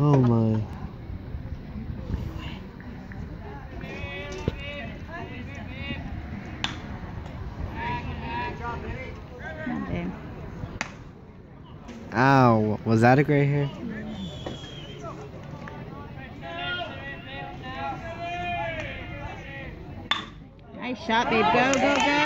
oh my. Ow, was that a gray hair? Nice shot, babe. Go, go, go.